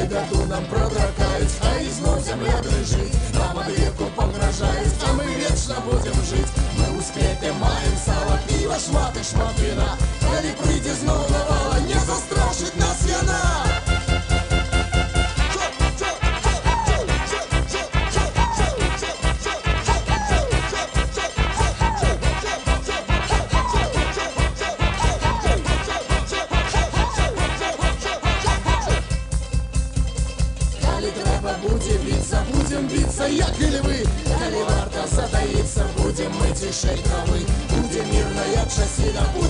хай бяду нам прадракаюць, хай ізноў зямля дрыжыць, нам ад веку пагражаюць, а мы вечна будзем жыць. Мы ў склепе маем сала, піва шмат і шмат віна. Калі прыйдзе зноў навала, не застрашыць будзе біцца, будзем біцца, як і львы. Калі варта затаіцца, будзем мы цішэй травы. Будзе мірная часіна, будзем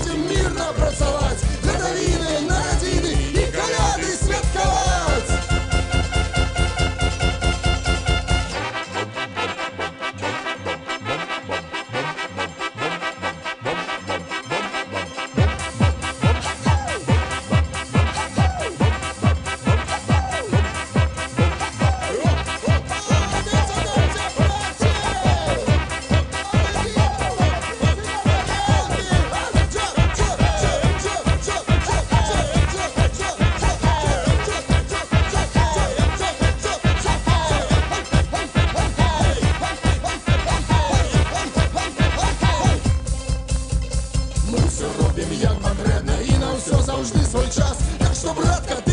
мірна працаваць. як потрібно, і на все завжди свій час. Так що, братка, ти